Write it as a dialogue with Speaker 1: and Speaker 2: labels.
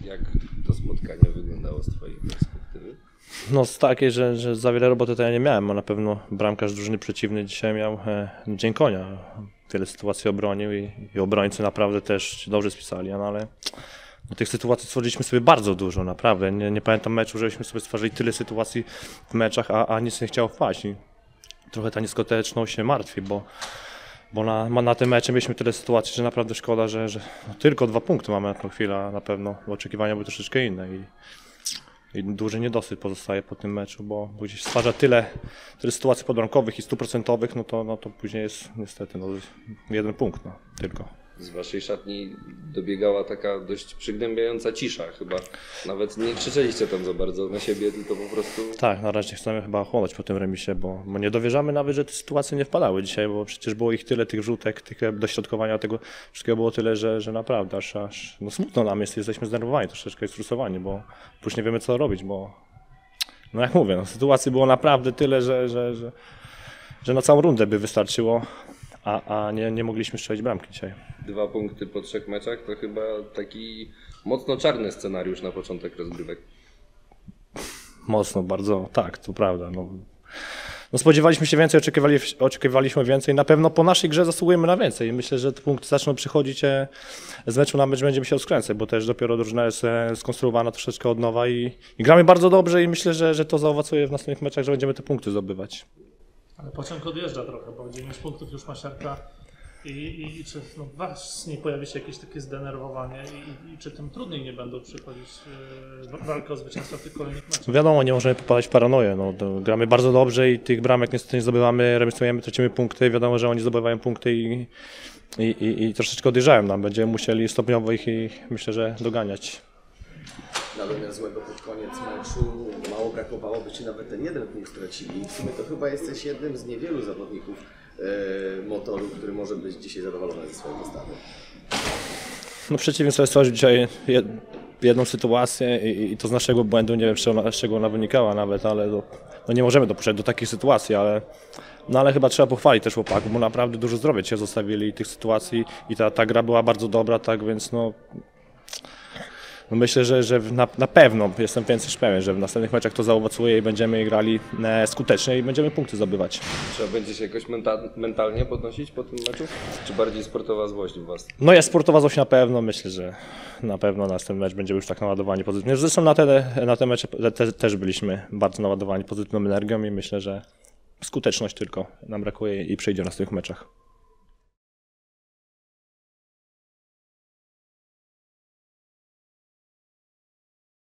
Speaker 1: Jak to spotkanie wyglądało z Twojej perspektywy?
Speaker 2: No z takiej, że, że za wiele roboty to ja nie miałem, a na pewno bramkarz drużyny przeciwnej dzisiaj miał e, dzień konia. Wiele sytuacji obronił i, i obrońcy naprawdę też dobrze spisali, no ale no, tych sytuacji stworzyliśmy sobie bardzo dużo, naprawdę. Nie, nie pamiętam meczu, żebyśmy sobie stworzyli tyle sytuacji w meczach, a, a nic nie chciało wpaść. I trochę ta nieskuteczność się martwi, bo, bo na, na tym meczu mieliśmy tyle sytuacji, że naprawdę szkoda, że, że no, tylko dwa punkty mamy na tą chwilę, na pewno oczekiwania były troszeczkę inne. I, i duży niedosyt pozostaje po tym meczu, bo bo gdzieś stwarza tyle, tyle sytuacji podbramkowych i stuprocentowych, no to, no to później jest niestety no, jeden punkt no, tylko.
Speaker 1: Z Waszej szatni dobiegała taka dość przygnębiająca cisza chyba. Nawet nie krzyczeliście tam za bardzo na siebie, tylko po prostu...
Speaker 2: Tak, na razie chcemy chyba chłonąć po tym remisie, bo, bo nie dowierzamy nawet, że te sytuacje nie wpadały dzisiaj, bo przecież było ich tyle, tych rzutek, tych dośrodkowania tego wszystkiego było tyle, że, że naprawdę aż, aż no smutno nam jest, jesteśmy zdenerwowani troszeczkę i sfrustrowani, bo już nie wiemy co robić, bo no jak mówię, no, sytuacji było naprawdę tyle, że, że, że, że na całą rundę by wystarczyło, a, a nie, nie mogliśmy strzelić bramki dzisiaj.
Speaker 1: Dwa punkty po trzech meczach to chyba taki mocno czarny scenariusz na początek rozgrywek.
Speaker 2: Mocno, bardzo, tak, to prawda. No, no spodziewaliśmy się więcej, oczekiwali, oczekiwaliśmy więcej. Na pewno po naszej grze zasługujemy na więcej. I myślę, że te punkty zaczną przychodzić e, z meczu na mecz, będziemy się odkręcać, bo też dopiero drużyna jest e, skonstruowana troszeczkę od nowa i, i gramy bardzo dobrze i myślę, że, że to zaowocuje w następnych meczach, że będziemy te punkty zdobywać.
Speaker 3: Ale pociąg odjeżdża trochę, bo 9 punktów już ma siarka. I, i, i czy no, was nie pojawi się jakieś takie zdenerwowanie i, i, czy tym trudniej nie będą przychodzić walkę o zwycięstwo w tych kolejnych meczach?
Speaker 2: Wiadomo, nie możemy popadać w paranoję. No, gramy bardzo dobrze i tych bramek niestety nie zdobywamy, remisujemy, tracimy punkty. Wiadomo, że oni zdobywają punkty i, i, i, i troszeczkę odjeżdżają nam. Będziemy musieli stopniowo ich, ich myślę, że doganiać.
Speaker 4: Natomiast złego pod koniec meczu mało brakowało, byście nawet ten jeden punkt stracili. W sumie to chyba jesteś jednym z niewielu zawodników e, motoru, który może być dzisiaj zadowolony ze swojej postawy.
Speaker 2: No przeciwnie sobie stworzył dzisiaj jed, jedną sytuację i, i to z naszego błędu, nie wiem z czego, z czego ona wynikała nawet, ale no, no nie możemy dopuszczać do takich sytuacji, ale, no ale chyba trzeba pochwalić też chłopaków, bo naprawdę dużo zdrowia się zostawili tych sytuacji i ta, ta gra była bardzo dobra, tak więc no, no myślę, że, że na, na pewno jestem więcej niż pewien, że w następnych meczach to zaowocuje i będziemy grali e, skutecznie i będziemy punkty zdobywać.
Speaker 1: Trzeba będzie się jakoś menta- mentalnie podnosić po tym meczu? Czy bardziej sportowa złość w Was?
Speaker 2: No jest sportowa złość na pewno, myślę, że na pewno następny mecz będziemy już tak naładowani pozytywnie. Zresztą na te, na te mecze te, też byliśmy bardzo naładowani pozytywną energią i myślę, że skuteczność tylko nam brakuje i przyjdzie w następnych meczach.